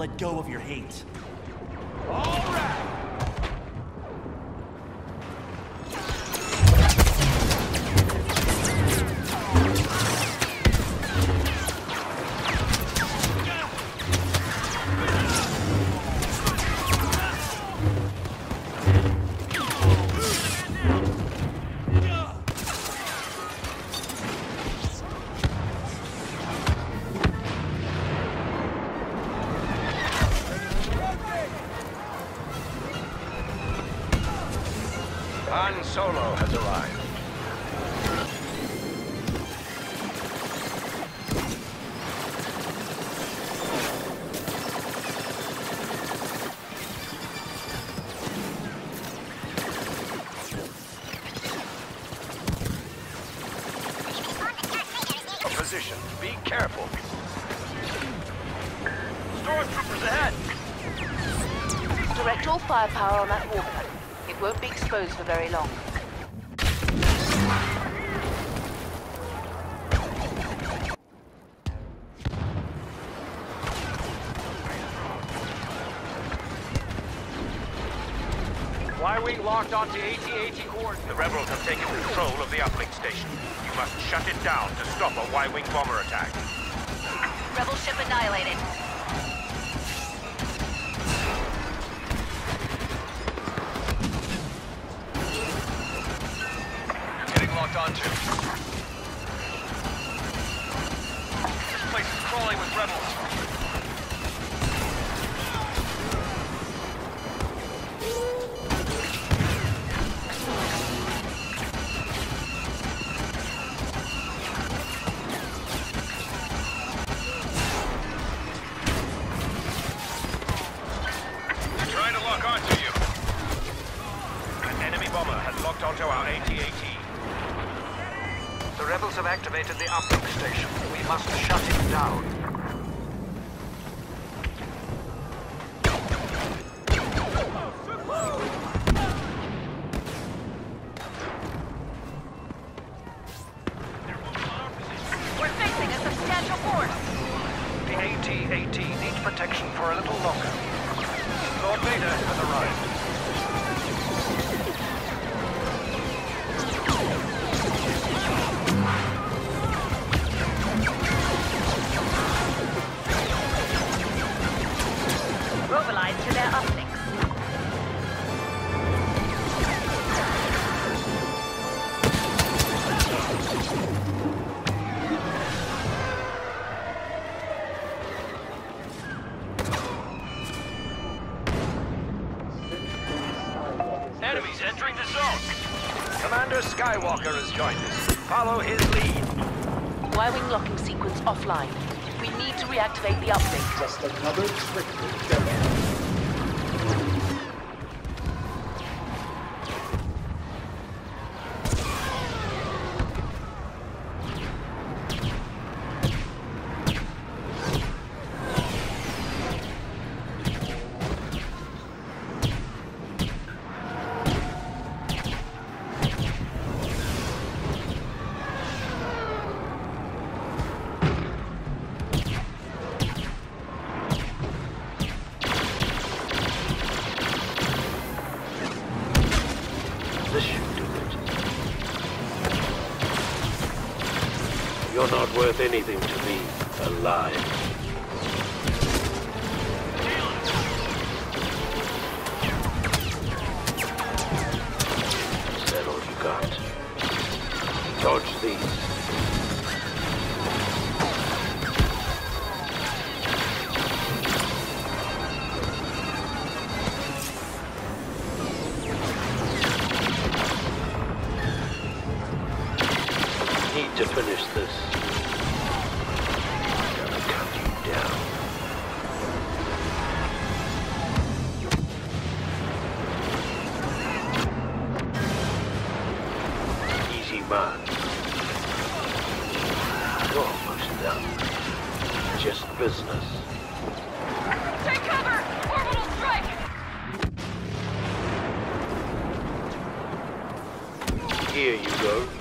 let go of your hate. Han Solo has arrived. Position. Be careful. Stormtroopers ahead. Direct all firepower on that walker. It won't be exposed for very long. Y-Wing locked onto AT-AT coordinates. The rebels have taken control of the uplink station. You must shut it down to stop a Y-Wing bomber attack. Rebel ship annihilated. Locked onto our AT-AT. The rebels have activated the uplink station. We must shut it down. We're facing a substantial force. The AT-AT needs protection for a little longer. Lord Vader has arrived. Enemies entering the zone. Commander Skywalker has joined us. Follow his lead. Y-wing locking sequence offline. We need to reactivate the uplink. Just another trick with You're not worth anything to me, alive. To finish this. Gotta cut down. Easy man. You're almost done. Just business. Take cover! Orbital strike! Here you go.